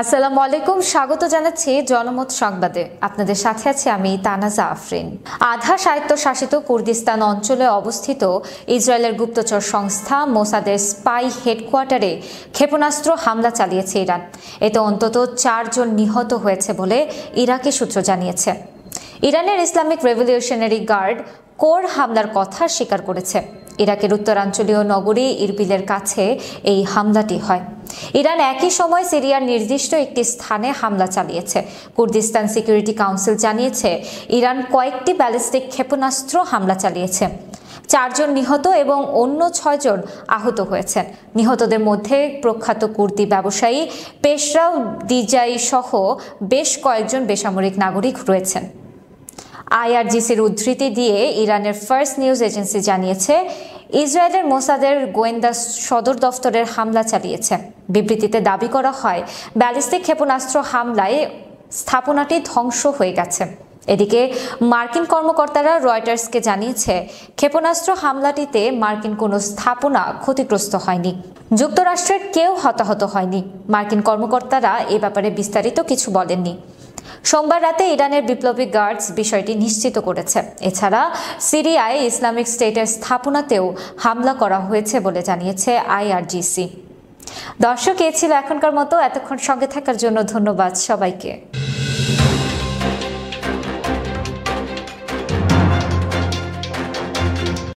আসসালামু আলাইকুম, স্বাগত জানাচ্ছি জনমত সংবাদে। আপনাদের সাথে আছি আমি তানাজা আফরিন। আধা স্বায়ত্তশাসিত কুর্দিস্তান অঞ্চলে অবস্থিত ইসরায়েলের গুপ্তচর সংস্থা মোসাদের স্পাই হেডকোয়ার্টারে ক্ষেপণাস্ত্র হামলা চালিয়েছে ইরান। এতে অন্তত চারজন নিহত হয়েছে বলে ইরাকি সূত্র জানিয়েছে। ইরানের ইসলামিক রেভলিউশনারি গার্ড কোর হামলার কথা স্বীকার করেছে। ইরাকের উত্তরাঞ্চলীয় নগরী ইরবিলের কাছে এই হামলাটি হয়। ইরান একই সময় সিরিয়ার নির্দিষ্ট একটি স্থানে হামলা চালিয়েছে। কুর্দিস্তান সিকিউরিটি কাউন্সিল জানিয়েছে, ইরান কয়েকটি ব্যালিস্টিক ক্ষেপণাস্ত্র হামলা চালিয়েছে। চারজন নিহত এবং অন্য ছয়জন আহত হয়েছেন। নিহতদের মধ্যে প্রখ্যাত কুর্দি ব্যবসায়ী পেশরাও দিজাই সহ বেশ কয়েকজন বেসামরিক নাগরিক রয়েছেন। আইআরজিসির উদ্ধৃতি দিয়ে ইরানের ফার্স্ট নিউজ এজেন্সি জানিয়েছে, ইসরায়েলের মোসাদের গোয়েন্দা সদর দফতরের হামলা চালিয়েছে। বিবৃতিতে দাবি করা হয়, ব্যালিস্টিক ক্ষেপণাস্ত্র হামলায় স্থাপনাটি ধ্বংস হয়ে গেছে। এদিকে, মার্কিন কর্মকর্তারা রয়টার্সকে জানিয়েছে, ক্ষেপণাস্ত্র হামলাটিতে মার্কিন কোনো স্থাপনা ক্ষতিগ্রস্ত হয়নি। যুক্তরাষ্ট্রের কেউ হতাহত হয়নি। মার্কিন কর্মকর্তারা এ ব্যাপারে বিস্তারিত কিছু বলেননি। সোমবার রাতে ইরানের বিপ্লবী গার্ডস বিষয়টি নিশ্চিত করেছে। এছাড়া সিরিয়ায় ইসলামিক স্টেটের স্থাপনাতেও হামলা করা হয়েছে বলে জানিয়েছে আইআরজিসি। দর্শক, এ ছিল এখনকার মতো। এতক্ষণ সঙ্গে থাকার জন্য ধন্যবাদ সবাইকে।